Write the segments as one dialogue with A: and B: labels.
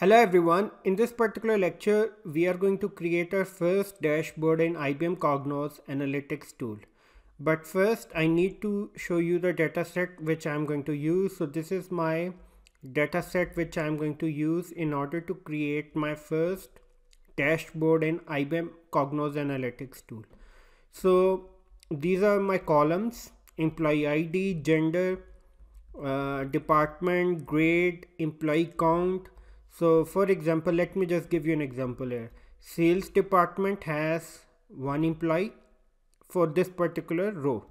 A: Hello everyone, in this particular lecture we are going to create our first dashboard in IBM Cognos Analytics tool. But first I need to show you the dataset which I am going to use. So this is my dataset which I am going to use in order to create my first dashboard in IBM Cognos Analytics tool. So these are my columns, employee ID, gender, uh, department, grade, employee count, so for example, let me just give you an example here. Sales department has one employee for this particular row.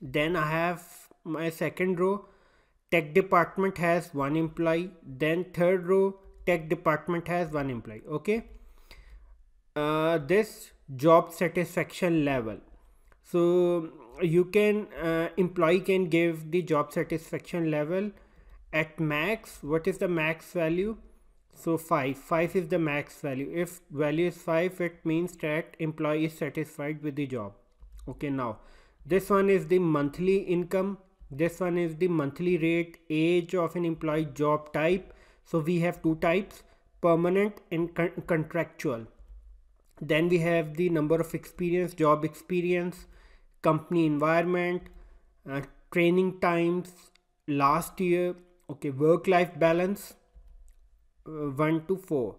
A: Then I have my second row, tech department has one employee. Then third row, tech department has one employee. Okay. Uh, this job satisfaction level. So you can uh, employee can give the job satisfaction level at max what is the max value? So 5 5 is the max value. If value is 5 it means that employee is satisfied with the job. Okay now this one is the monthly income. This one is the monthly rate age of an employee job type. So we have two types permanent and con contractual. Then we have the number of experience job experience company environment uh, training times last year okay work life balance uh, 1 to 4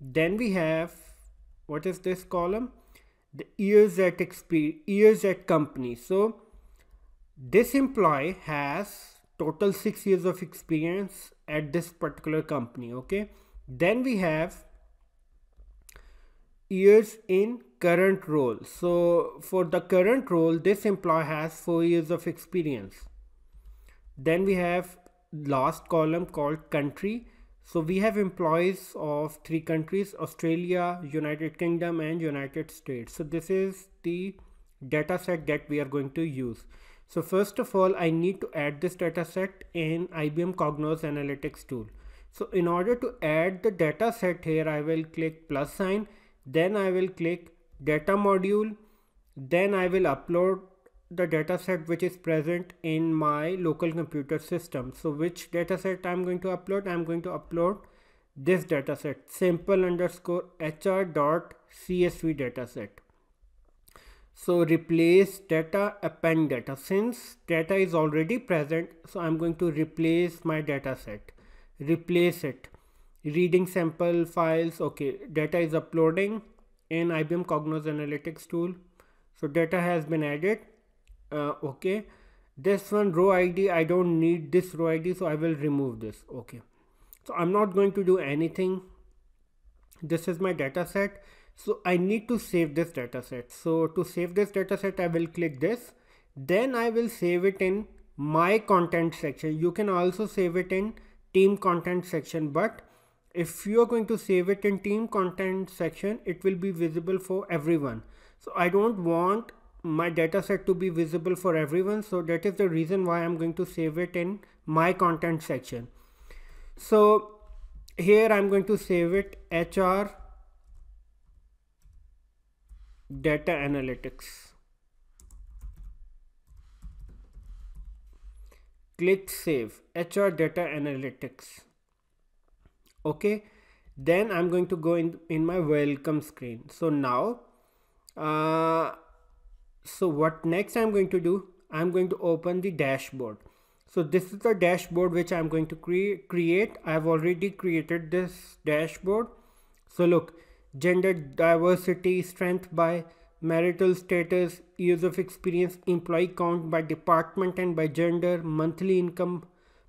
A: then we have what is this column? The years at experience years at company. So this employee has total 6 years of experience at this particular company okay? Then we have years in current role. So for the current role this employee has 4 years of experience then we have last column called country. So we have employees of three countries australia united kingdom and united states. So this is the data set that we are going to use. So first of all i need to add this data set in ibm cognos analytics tool. So in order to add the data set here i will click plus sign. Then i will click data module. Then i will upload the dataset which is present in my local computer system. So which dataset I'm going to upload? I'm going to upload this dataset simple underscore hr dot csv dataset. So replace data append data since data is already present. So I'm going to replace my dataset, replace it reading sample files. Okay, data is uploading in IBM Cognos Analytics tool. So data has been added uh, okay. This one row id i don't need this row id so i will remove this. Okay. So i'm not going to do anything. This is my data set. So i need to save this data set. So to save this data set i will click this. Then i will save it in my content section. You can also save it in team content section but if you are going to save it in team content section it will be visible for everyone. So i don't want my data set to be visible for everyone. So that is the reason why I'm going to save it in my content section. So here I'm going to save it HR data analytics. Click save HR data analytics. Okay then I'm going to go in in my welcome screen. So now uh, so what next I'm going to do? I'm going to open the dashboard. So this is the dashboard which I'm going to cre create. I've already created this dashboard. So look gender diversity strength by marital status years of experience employee count by department and by gender monthly income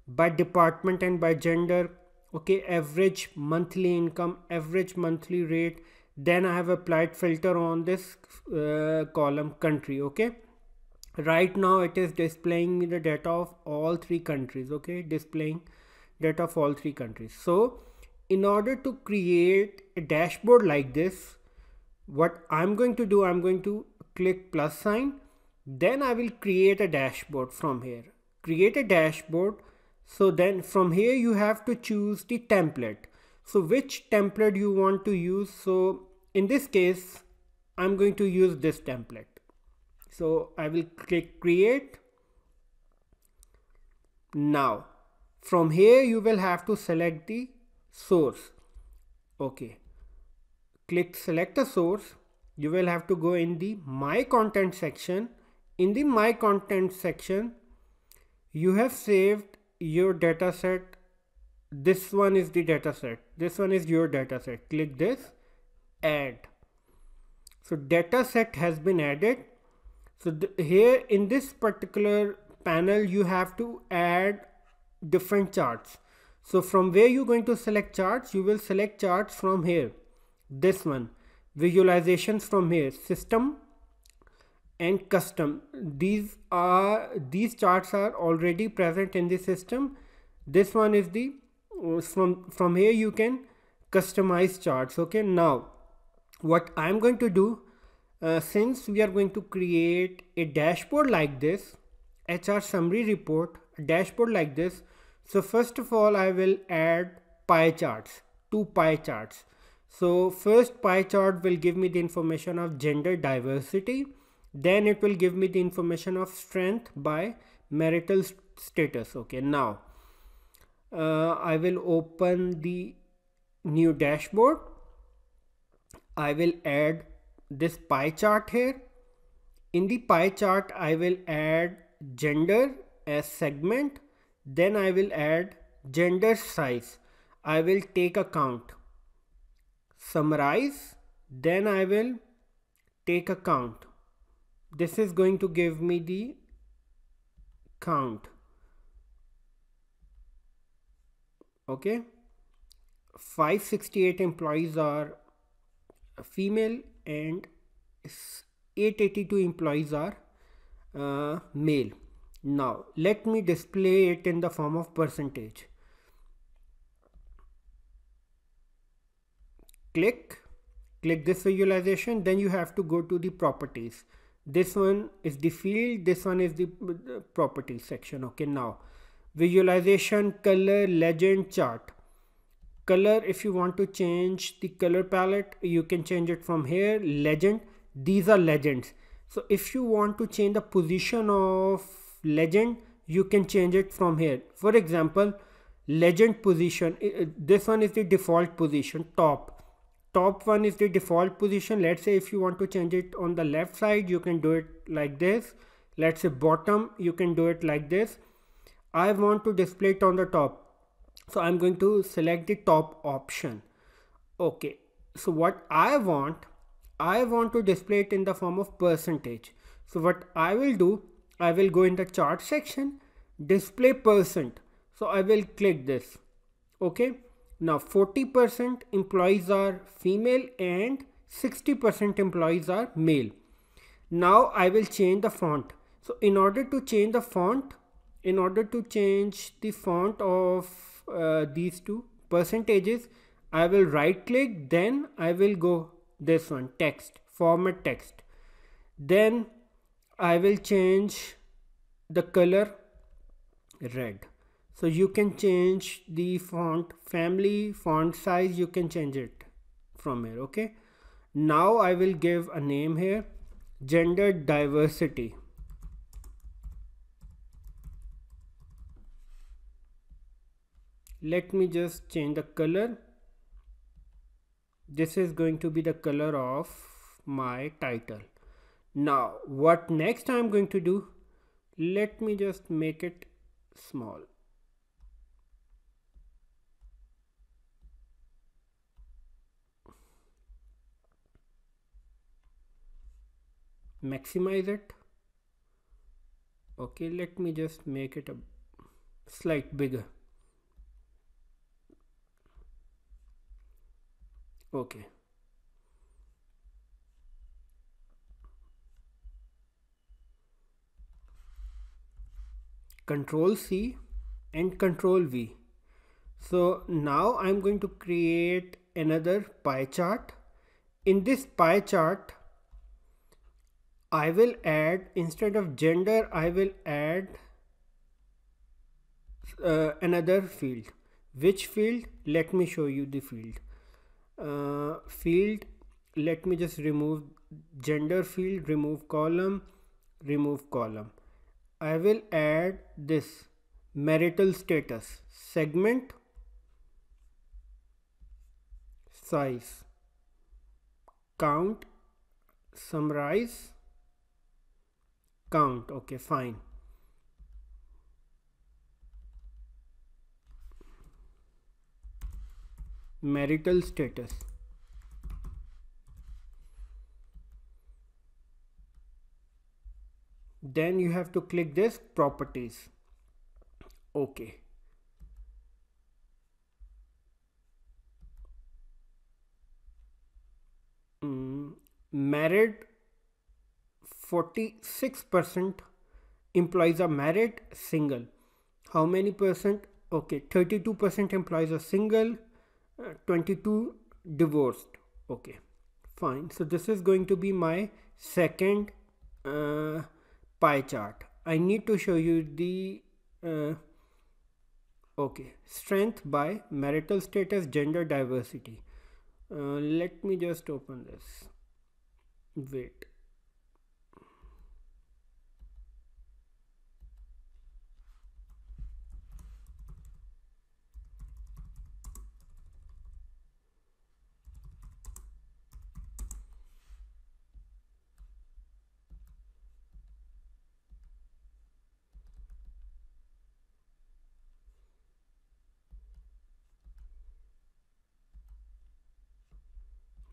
A: by department and by gender. Okay average monthly income average monthly rate then I have applied filter on this uh, column country okay? Right now it is displaying the data of all three countries okay? Displaying data of all three countries. So in order to create a dashboard like this what I'm going to do I'm going to click plus sign. Then I will create a dashboard from here. Create a dashboard. So then from here you have to choose the template. So which template you want to use? So in this case I'm going to use this template. So I will click create. Now from here you will have to select the source. Okay. Click select a source. You will have to go in the my content section. In the my content section you have saved your data set. This one is the data set. This one is your data set. Click this add. So data set has been added. So here in this particular panel you have to add different charts. So from where you're going to select charts? You will select charts from here. This one. Visualizations from here. System and custom. These are these charts are already present in the system. This one is the uh, from from here you can customize charts. Okay now what i'm going to do uh, since we are going to create a dashboard like this hr summary report a dashboard like this so first of all i will add pie charts two pie charts. So first pie chart will give me the information of gender diversity then it will give me the information of strength by marital status okay now uh, I will open the new dashboard I will add this pie chart here. In the pie chart I will add gender as segment. Then I will add gender size. I will take a count summarize. Then I will take a count this is going to give me the count. Okay? 568 employees are female and 882 employees are uh, male. Now let me display it in the form of percentage. Click click this visualization then you have to go to the properties. This one is the field this one is the, property section. Okay now visualization color legend chart color if you want to change the color palette you can change it from here. Legend these are legends. So if you want to change the position of legend you can change it from here. For example legend position this one is the default position top. Top one is the default position. Let's say if you want to change it on the left side you can do it like this. Let's say bottom you can do it like this. I want to display it on the top so I'm going to select the top option. Okay. So what I want I want to display it in the form of percentage. So what I will do I will go in the chart section display percent. So I will click this. Okay. Now 40% employees are female and 60% employees are male. Now I will change the font. So in order to change the font in order to change the font of uh, these two percentages I will right click then I will go this one text format text. Then I will change the color red. So you can change the font family font size you can change it from here okay? Now I will give a name here gender diversity let me just change the color. This is going to be the color of my title. Now what next I'm going to do? Let me just make it small. Maximize it. Okay let me just make it a slight bigger okay. Control C and control V. So now I'm going to create another pie chart. In this pie chart I will add instead of gender I will add uh, another field. Which field? Let me show you the field uh, field let me just remove gender field remove column remove column. I will add this marital status segment size. Count summarize count. Okay fine marital status. Then you have to click this properties. Okay. Mm, married 46% employees are married single. How many percent? Okay 32% employees are single uh, 22 divorced. Okay fine. So this is going to be my second uh, pie chart. I need to show you the uh, okay strength by marital status gender diversity. Uh, let me just open this. Wait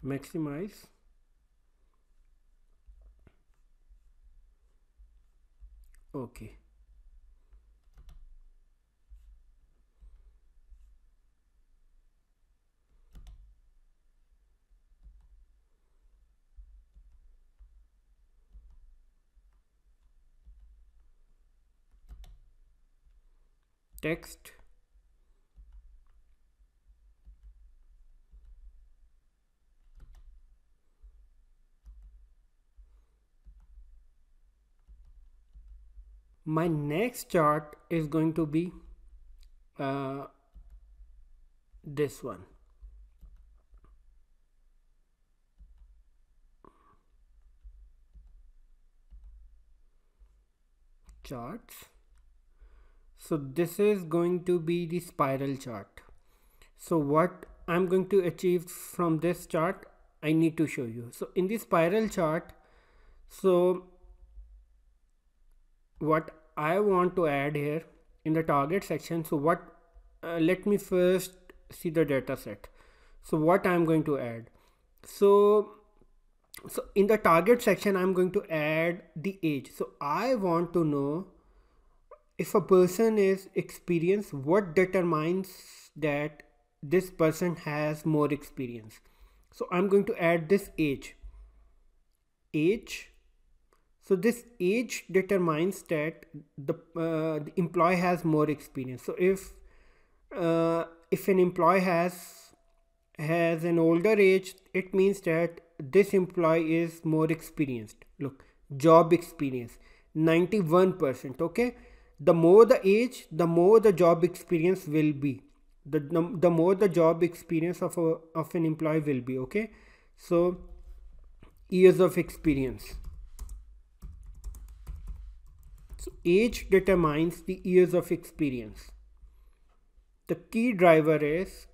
A: maximize. Okay text my next chart is going to be uh, this one. Charts. So this is going to be the spiral chart. So what I'm going to achieve from this chart I need to show you. So in the spiral chart so what I want to add here in the target section. So what uh, let me first see the data set. So what I'm going to add. So so in the target section I'm going to add the age. So I want to know if a person is experienced what determines that this person has more experience? So I'm going to add this age. Age so this age determines that the, uh, the employee has more experience. So if uh, if an employee has has an older age, it means that this employee is more experienced. Look, job experience, 91%. Okay, the more the age, the more the job experience will be. The, the, the more the job experience of a of an employee will be. Okay, so years of experience so age determines the years of experience. The key driver is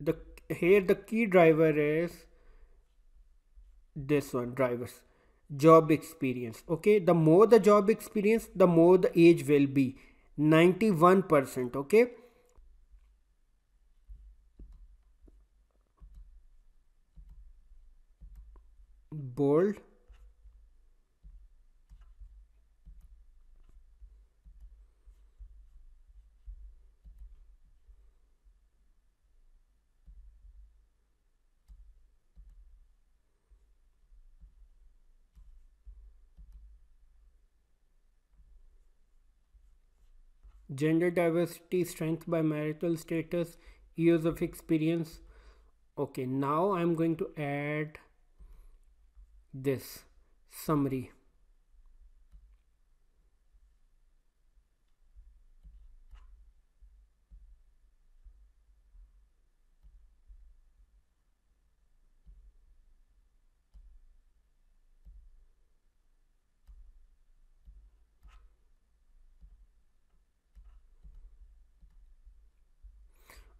A: the here the key driver is this one drivers. Job experience okay? The more the job experience the more the age will be. 91% okay? Bold gender diversity strength by marital status years of experience. Okay now i'm going to add this summary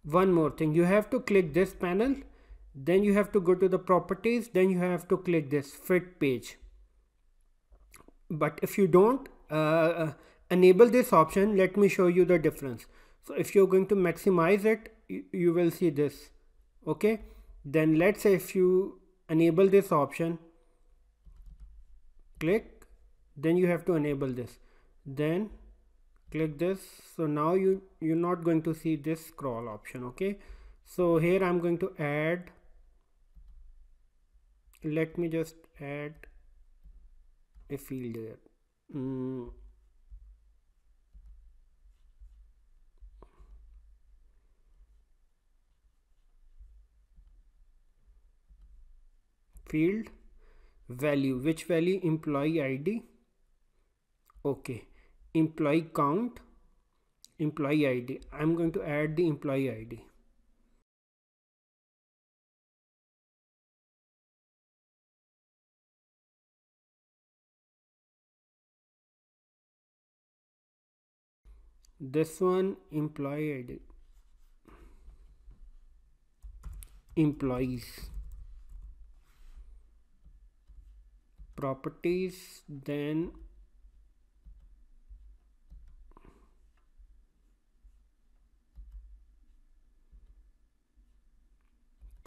A: one more thing. You have to click this panel then you have to go to the properties then you have to click this fit page. But if you don't uh, uh, enable this option let me show you the difference. So if you're going to maximize it you, you will see this okay? Then let's say if you enable this option click then you have to enable this. Then click this. So now you you're not going to see this scroll option okay? So here i'm going to add let me just add a field here. Mm. field value which value? Employee id okay employee count employee id i'm going to add the employee id this one employee id employees. Properties then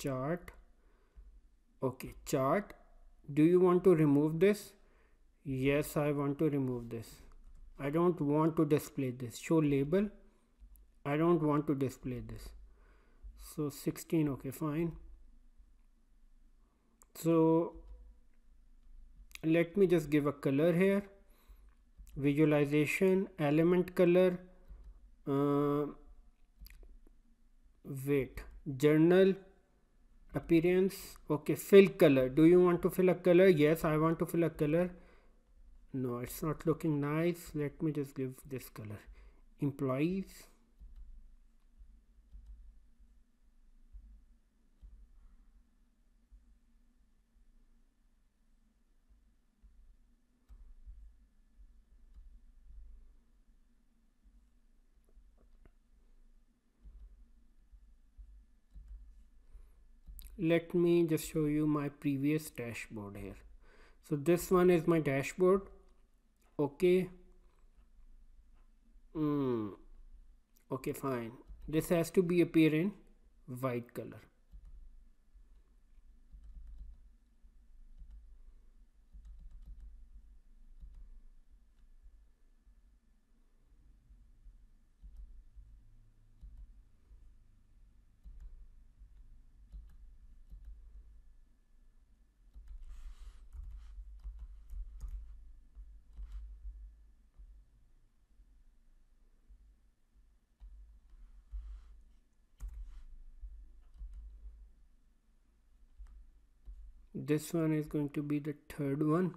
A: chart. Okay chart. Do you want to remove this? Yes I want to remove this. I don't want to display this. Show label. I don't want to display this. So 16 okay fine. So let me just give a color here. Visualization element color uh, wait journal appearance. Okay fill color. Do you want to fill a color? Yes i want to fill a color. No it's not looking nice. Let me just give this color. Employees let me just show you my previous dashboard here. So this one is my dashboard. Okay. Mm. okay fine. This has to be appear in white color this one is going to be the third one.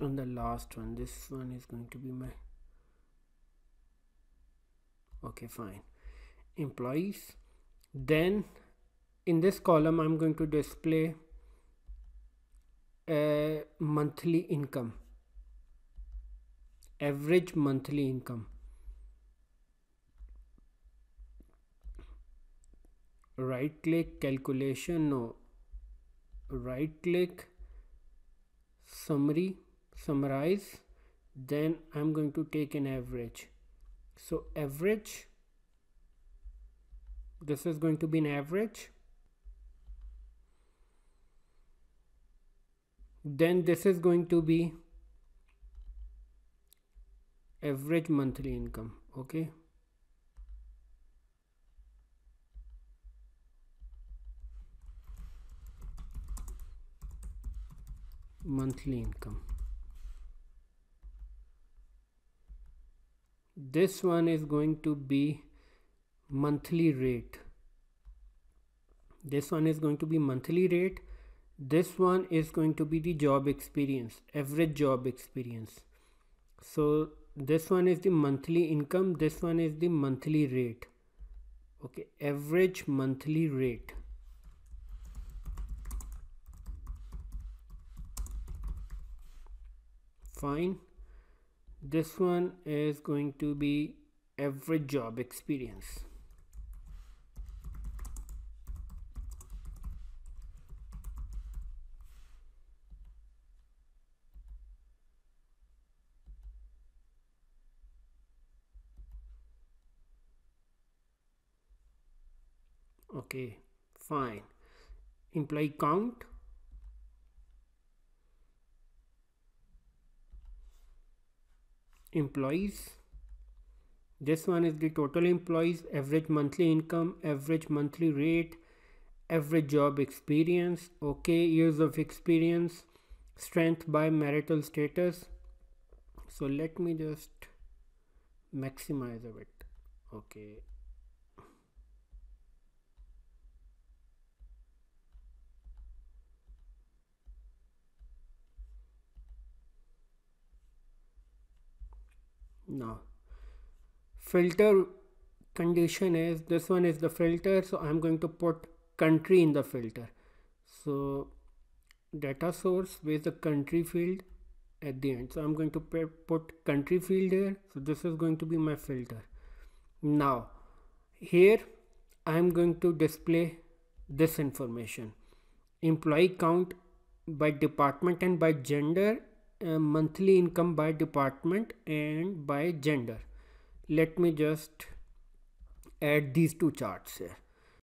A: And the last one this one is going to be my okay fine employees. Then in this column I'm going to display a monthly income. Average monthly income. Right click calculation no. Right click summary summarize. Then I'm going to take an average. So average this is going to be an average. Then this is going to be average monthly income okay? Monthly income. This one is going to be monthly rate. This one is going to be monthly rate. This one is going to be the job experience average job experience. So this one is the monthly income this one is the monthly rate. Okay average monthly rate. Fine. This one is going to be average job experience okay fine. Employee count? Employees? This one is the total employees average monthly income average monthly rate average job experience okay years of experience strength by marital status. So let me just maximize a bit. Okay now filter condition is this one is the filter so i'm going to put country in the filter. So data source with the country field at the end. So i'm going to put country field here. So this is going to be my filter. Now here i'm going to display this information. Employee count by department and by gender uh, monthly income by department and by gender. Let me just add these two charts here